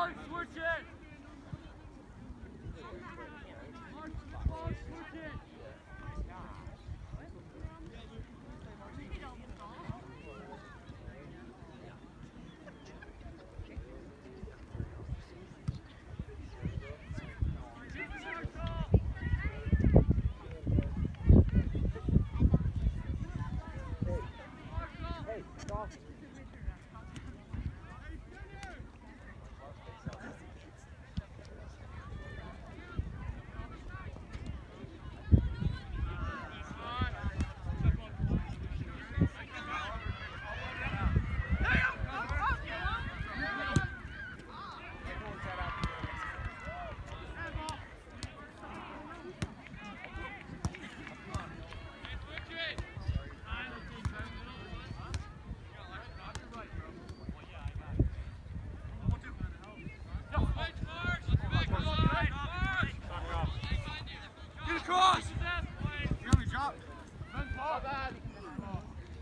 Colin, switch it!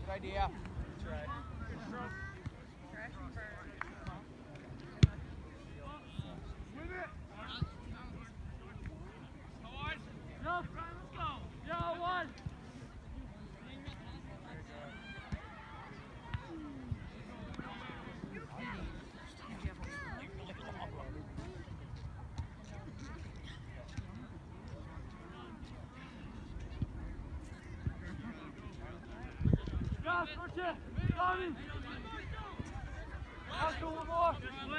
Idea. Ethan, Ethan, Ethan, Ethan. Two, two, two,